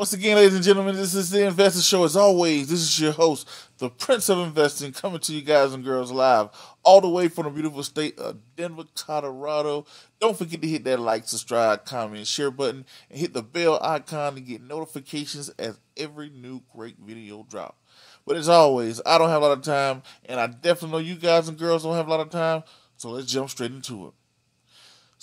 Once again, ladies and gentlemen, this is the Investor Show. As always, this is your host, the Prince of Investing, coming to you guys and girls live all the way from the beautiful state of Denver, Colorado. Don't forget to hit that like, subscribe, comment, share button, and hit the bell icon to get notifications as every new great video drop. But as always, I don't have a lot of time, and I definitely know you guys and girls don't have a lot of time, so let's jump straight into it.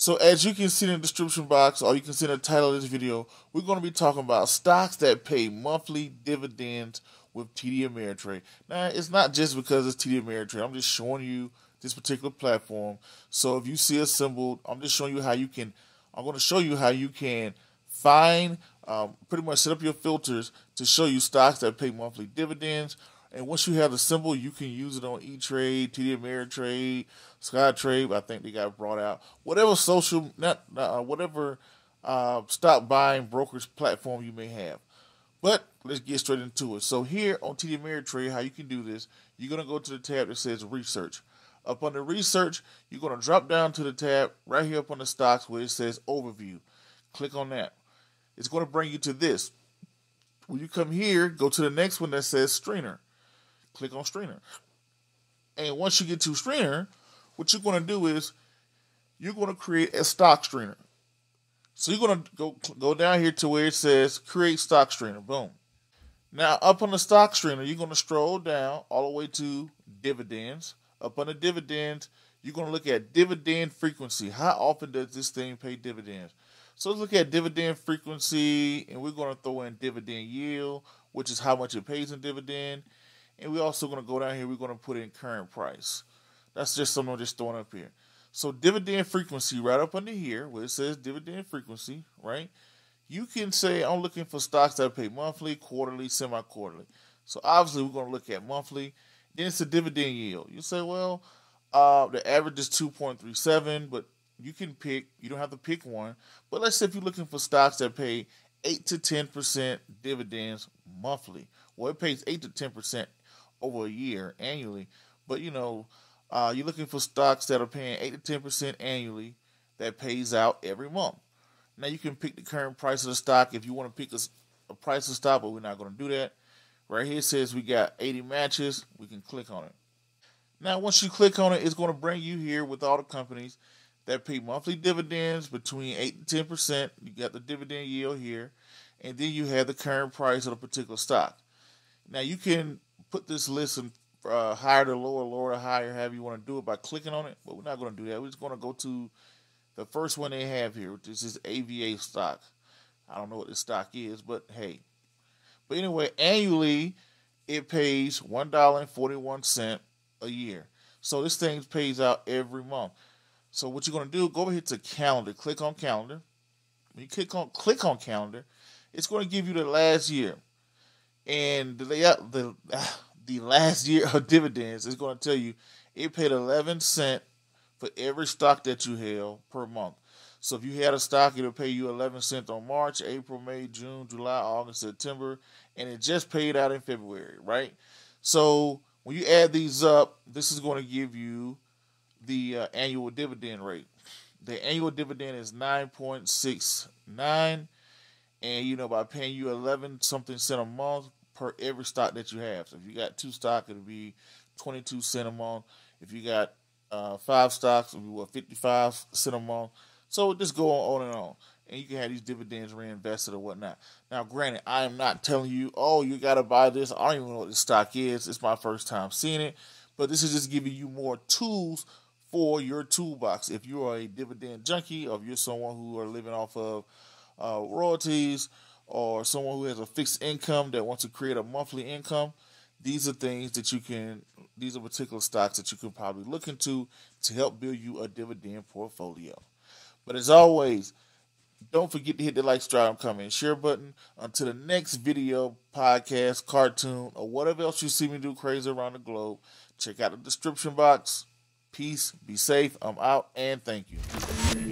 So as you can see in the description box, or you can see in the title of this video, we're going to be talking about stocks that pay monthly dividends with TD Ameritrade. Now, it's not just because it's TD Ameritrade. I'm just showing you this particular platform. So if you see a symbol, I'm just showing you how you can, I'm going to show you how you can find, um, pretty much set up your filters to show you stocks that pay monthly dividends and once you have the symbol, you can use it on E-Trade, TD Ameritrade, Scottrade. I think they got brought out. Whatever social, not uh, whatever uh, stock buying brokerage platform you may have. But let's get straight into it. So here on TD Ameritrade, how you can do this, you're going to go to the tab that says Research. Up under Research, you're going to drop down to the tab right here up on the stocks where it says Overview. Click on that. It's going to bring you to this. When you come here, go to the next one that says Screener click on Screener. And once you get to Screener, what you're going to do is you're going to create a stock screener. So you're going to go go down here to where it says create stock screener. Boom. Now up on the stock screener, you're going to scroll down all the way to dividends. Up on the dividends, you're going to look at dividend frequency. How often does this thing pay dividends? So let's look at dividend frequency, and we're going to throw in dividend yield, which is how much it pays in dividend. And we're also going to go down here, we're going to put in current price. That's just something I'm just throwing up here. So dividend frequency right up under here where it says dividend frequency, right? You can say I'm looking for stocks that pay monthly, quarterly, semi-quarterly. So obviously we're going to look at monthly. Then it's the dividend yield. You say, well, uh, the average is 2.37, but you can pick. You don't have to pick one. But let's say if you're looking for stocks that pay eight to ten percent dividends monthly. Well, it pays eight to ten percent over a year annually. But you know, uh, you're looking for stocks that are paying eight to ten percent annually that pays out every month. Now you can pick the current price of the stock if you want to pick a, a price of stock, but we're not going to do that. Right here says we got 80 matches. We can click on it. Now once you click on it, it's going to bring you here with all the companies that pay monthly dividends between eight to ten percent. You got the dividend yield here, and then you have the current price of a particular stock. Now you can put this list in uh, higher to lower, lower to higher, however you want to do it by clicking on it. But we're not going to do that. We're just going to go to the first one they have here, which is this AVA stock. I don't know what this stock is, but hey. But anyway, annually it pays one dollar and forty one cent a year. So this thing pays out every month. So what you're gonna do? Go over here to calendar. Click on calendar. When you click on click on calendar, it's going to give you the last year and the the the last year of dividends is going to tell you it paid 11 cent for every stock that you held per month. So if you had a stock, it'll pay you 11 cents on March, April, May, June, July, August, September, and it just paid out in February, right? So when you add these up, this is going to give you the uh, annual dividend rate. The annual dividend is 9.69 and you know by paying you 11 something cent a month per every stock that you have. So if you got two stock, it'll be 22 cent a month. If you got uh, five stocks, it'll be what 55 cent a month. So just go on, on and on. And you can have these dividends reinvested or whatnot. Now, granted, I am not telling you, oh, you got to buy this. I don't even know what this stock is. It's my first time seeing it. But this is just giving you more tools for your toolbox. If you are a dividend junkie, or if you're someone who are living off of uh, royalties, or someone who has a fixed income that wants to create a monthly income, these are things that you can, these are particular stocks that you can probably look into to help build you a dividend portfolio. But as always, don't forget to hit the like, subscribe, comment, share button. Until the next video, podcast, cartoon, or whatever else you see me do crazy around the globe, check out the description box. Peace, be safe, I'm out, and thank you.